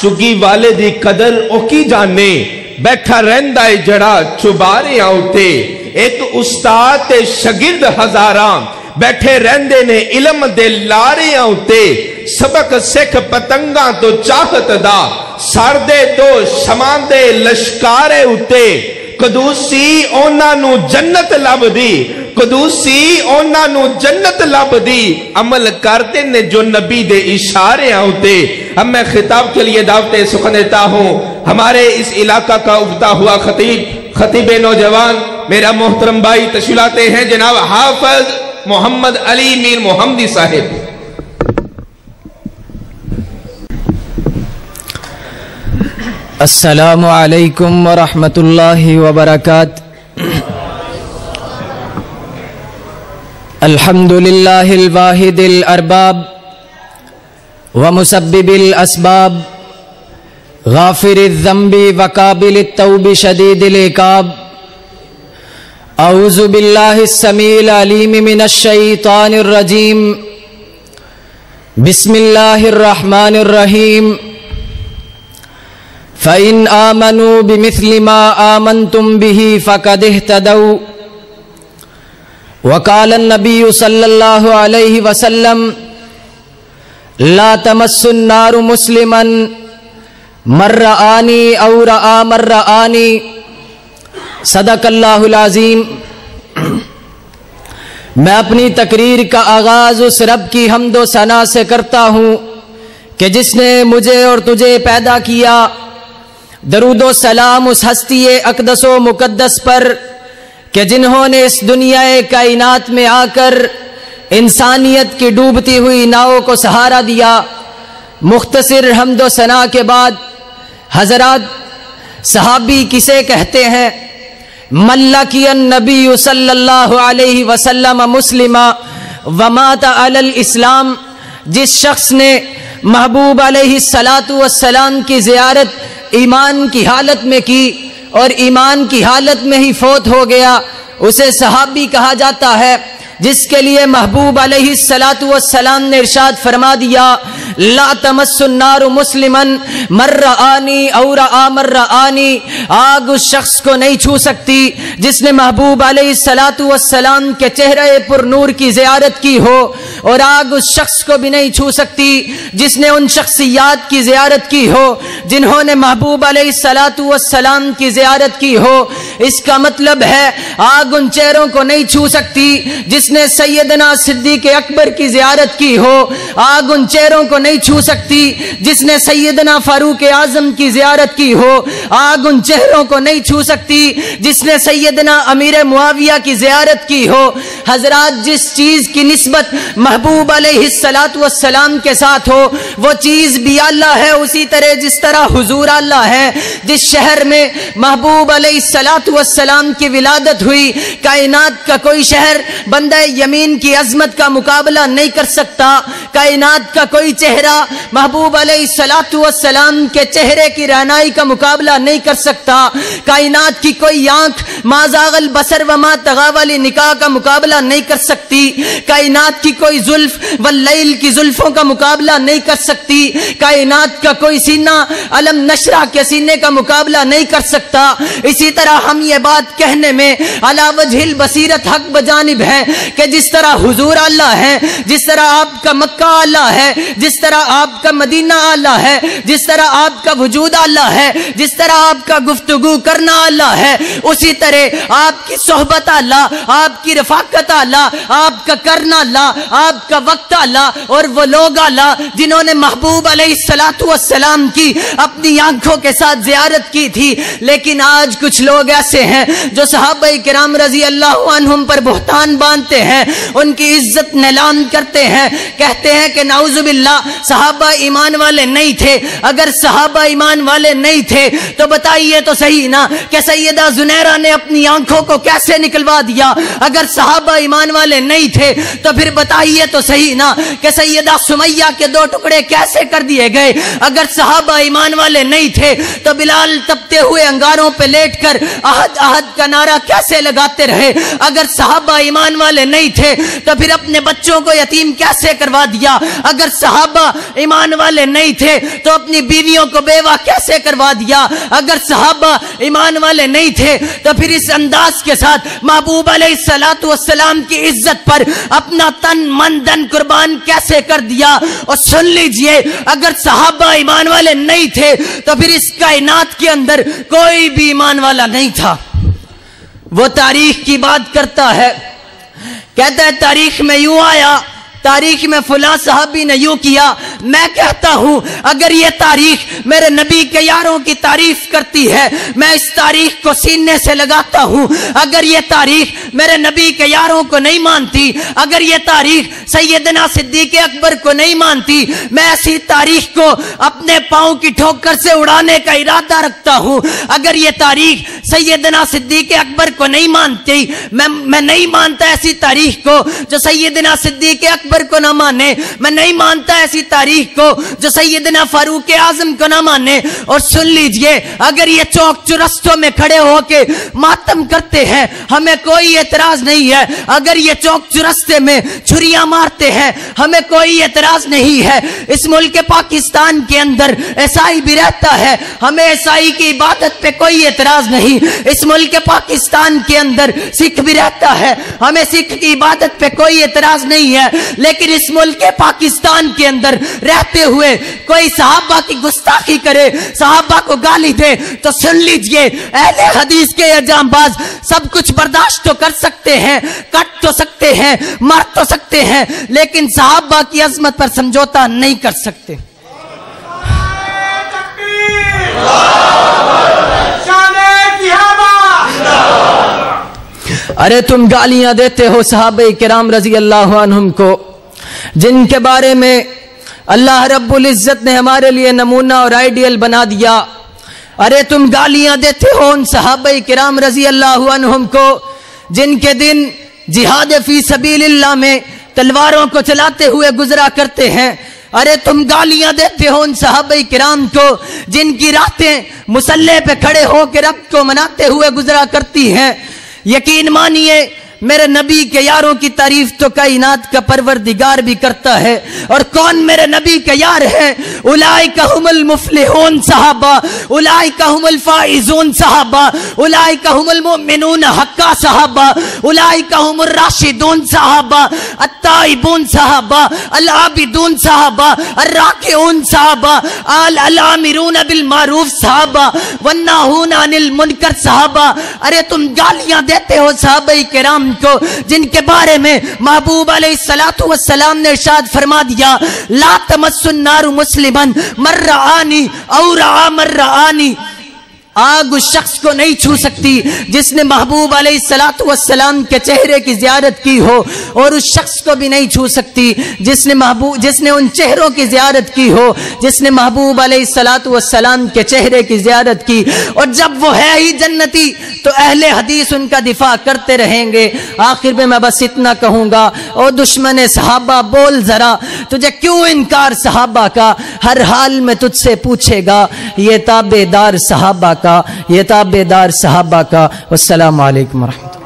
चुगी वाले दी कदर ओकी जाने। बैठा रहंदा है जड़ा चुबारे आउते एक उस्ताद ते शगिर्द हजारा। बैठे रहंदे ने इलम दे लारे आउते सबक सिख पतंगा तो चाहत दा। सरदे तो शमांदे लश्कारे उते कदूसी ओना जन्नत लभदी कदूसी ओना जन्नत लभदी अमल करते ने जो नबी दे इशारे आते अब मैं खिताब के लिए दावते सुख देता हूँ हमारे इस इलाका का उगता हुआ खतीब खतीब नौजवान मेरा मोहतरम भाई तशीलाते हैं जनाब हाफज मोहम्मद अली मीर मोहम्मदी साहिब असलकम वरहमतुल्लाहि वबरकात अल्हम्दुलिल्लाहिल वाहिदिल अरबाब व मुसब्बिबिल असबाब गाफिरिल ज़म्बि व काबिल तौब शदीदिल इकाब औज़ु फ़ैन आमनु बिमिसलिमा आमन तुम बिही फ़कद तदऊ वकाल नबी सल्लल्लाहु अलैहि वसल्लम ला तमस्सुन्नारु मुस्लिमन मर्र आनी और आ मर्र आनी सदकल्लाहुल अज़ीम मैं अपनी तकरीर का आगाज़ उस रब की हमदो सना से करता हूँ कि जिसने मुझे और तुझे पैदा किया दरुदो सलाम उस हस्ती अकदसो मुकद्दस पर, कि जिन्होंने इस दुनिया कायनात में आकर इंसानियत की डूबती हुई नावों को सहारा दिया। मुख्तसर हमदो सना के बाद हज़रत सहाबी किसे कहते हैं? मल्लकियन नबी अलैहि वसल्लम मुस्लिमा वमाता अलल इस्लाम, जिस शख्स ने महबूब अलैहि सलातु वस्सलाम की ज़ियारत ईमान की हालत में की और ईमान की हालत में ही फोत हो गया। उसे सहाबी कहा जाता है, जिसके लिए महबूब सलात सलाम ने इरशाद फरमा दिया ला मुस्लिमन, मर्र आनी, और आ मर्र आनी, आग उस शख्स को नहीं छू सकती, जिसने महबूब सलाम के चेहरे पुर नूर की जियारत की हो, और आग उस शख्स को भी नहीं छू सकती, जिसने उन शख्सियात की जियारत की हो, जिन्होंने महबूब सलाम की जियारत की हो इसका मतलब है, आग उन चेहरों को नहीं छू सकती जिसने सैयदना सिद्दीक अकबर की जियारत की हो। आग उन चेहरों को नहीं छू सकती जिसने सैयदना फारूक आज़म की जियारत की हो। आग उन चेहरों को नहीं छू सकती जिसने सैयदना अमीर मुआविया की जियारत की हो। हजरात, जिस चीज़ की नस्बत महबूब सलाम के साथ हो, वो चीज़ भी अल्लाह है, उसी तरह जिस तरह हुजूर अल्लाह है, जिस शहर में महबूब सलाम की विलादत हुई। कायनात का कोई शहर बंदा यमीन की अजमत का मुकाबला नहीं कर सकता। कायनात का कोई चेहरा महबूब सलाम के चेहरे की रहनाई का मुकाबला नहीं कर सकता। कायनात की कोई आँख माजागल बसर व मा तगा वाली निकाह का मुकाबला नहीं कर सकती। कायनात की कोई जुल्फ व लैल की जुल्फों का मुकाबला नहीं कर सकती। कायनात का कोई सीना अलम नशरा के सीने का मुकाबला नहीं कर सकता। इसी तरह हम ये बात कहने में अलावजहिल बसीरत हक बजानिब है कि जिस तरह हुजूर अल्लाह है, जिस तरह आपका मक्का अल्लाह है, जिस तरह आपका मदीना अल्लाह है, जिस तरह आपका वजूद अल्लाह है, जिस तरह आपका गुफ्तगु करना अल्लाह है, उसी तरह आपकी सोहबत अल्लाह आपकी रफाकत अल्लाह आपका करना अल्लाह आपका वक्त अल्लाह और वो लोग अल्लाह जिन्होंने महबूब सलाम की अपनी आँखों के साथ जियारत की थी। लेकिन आज कुछ लोग ऐसे हैं जो साहब कराम रज़ी अल्लाह पर बुहतान बांधते हैं, उनकी इज़्ज़त नीलाम करते हैं, कहते हैं कि नाउजुबिल्ला साहबा ईमान वाले नहीं थे। अगर साहबा ईमान वाले नहीं थे तो बताइए तो सही ना कि सैदा जुनैरा ने अपनी आँखों को कैसे निकलवा दिया? अगर साहबा ईमान वाले नहीं थे तो फिर बताइए तो सही ना कि सैदा सुमैया के दो टुकड़े कैसे कर दिए गए? अगर साहबा ईमान वाले नहीं थे तो बिलाल तपते हुए अंगारों पे लेटकर अहद अहद का नारा कैसे लगाते रहे? अगर साहबा ईमान वाले नहीं थे तो फिर अपने बच्चों को यतीम कैसे करवा दिया? अगर साहबा ईमान वाले नहीं थे तो अपनी बीवियों को बेवा कैसे करवा दिया? अगर साहबा ईमान वाले नहीं थे तो फिर इस अंदाज के साथ महबूब सलाम की इज़्ज़त पर अपना तन, मन, धन, कुर्बान कैसे कर दिया? और सुन लीजिए, अगर साहबा ईमान वाले नहीं थे तो फिर इस कायनात के अंदर कोई भी ईमान वाला नहीं था। वो तारीख की बात करता है। कहता है तारीख में यूँ आया तारीख में फुला साहबी ने यूँ किया। मैं कहता हूँ, अगर ये तारीख मेरे नबी के यारों की तारीफ़ करती है, मैं इस तारीख को सीने से लगाता हूँ। अगर ये तारीख मेरे नबी के यारों को नहीं मानती, अगर ये तारीख सैदना सिद्दीक अकबर को नहीं मानती, मैं ऐसी तारीख को अपने पाँव की ठोकर से उड़ाने का इरादा रखता हूँ। अगर ये तारीख सैदना सिद्दीक अकबर को नहीं मानती, मैं मैं नहीं मानता ऐसी तारीख को जो सैदना सिद्दीक अकबर अकबर को ना माने। मैं नहीं मानता ऐसी तारीख को जो सैदना फारूक आज़म को ना माने। और सुन लीजिए, अगर ये चौक चुरस्तों में खड़े होके मातम करते हैं, हमें कोई एतराज़ नहीं है। अगर ये चौक चुरस्ते में छुरिया मारते हैं, हमें कोई एतराज़ नहीं है। इस मुल्क पाकिस्तान के अंदर ईसाई भी रहता है, हमें ईसाई की इबादत पे कोई एतराज़ नहीं। इस मुल्क पाकिस्तान के अंदर सिख भी रहता है, हमें सिख की इबादत पे कोई एतराज़ नहीं है। लेकिन इस मुल्क पाकिस्तान के अंदर रहते हुए कोई साहबा की गुस्ताखी करे, साहबा को गाली दे तो सुन लीजिए, अहले हदीस के एजामबाज सब कुछ बर्दाश्त तो कर सकते हैं, कट तो सकते हैं, मर तो सकते हैं, लेकिन साहबा की अजमत पर समझौता नहीं कर सकते। अरे तुम गालियाँ देते हो साहब कराम रज़ी अल्लाह को। जिनके बारे में अल्लाह रब्बुल इज़्ज़त ने हमारे लिए नमूना और आइडियल बना दिया। अरे तुम गालियाँ देते हो उन साहब कराम रज़ी अल्लाह को, जिनके दिन जिहाद फ़ी सबील्ला में तलवारों को चलाते हुए गुजरा करते हैं। अरे तुम गालियाँ देते हो उन साहब किराम को, जिनकी रातें मुसल्ले पे खड़े होकर रब को मनाते हुए गुजरा करती हैं। यकीन मानिए मेरे नबी के यारों की तारीफ़ तो कायनात का परवरदिगार भी करता है। और कौन मेरे नबी के यार है? उलाई कहमुल मुफलिहून साहबा उलाई कहमुल फाइजून साहबा उलाई कहमुल मुमिनून हक्का साहबा उलाई कहमुल राशिदून साहबा, अत्ताइबून साहबा अल आबिदून साहबा, अर्राकिऊन साहबा अल अलामिरून बिल मारूफ साहबा, वन्नाहून अनिल मुनकर साहबा। अरे तुम गालियाँ देते हो साहबा किराम को जिनके बारे में महबूब सलाम ने इरशाद फरमा दिया, ला तमस्सुन्नारु मुस्लिमन, मर्रा आनी और मर्रा आनी। आग उस शख्स को नहीं छू सकती जिसने महबूब सलाम के चेहरे की जियारत की हो, और उस शख्स को भी नहीं छू सकती जिसने महबूब जिसने उन चेहरों की जियारत की हो, जिसने महबूब सलाम के चेहरे की जियारत की। और जब वो है ही जन्नती तो अहले हदीस उनका दिफा करते रहेंगे। आखिर में मैं बस इतना कहूँगा और दुश्मन सहाबा, बोल ज़रा, तुझे क्यों इनकार सहाबा का? हर हाल में तुझसे पूछेगा, ये ताबेदार सहाबा का ये ताबेदार सहाबा का वालकम वरहमल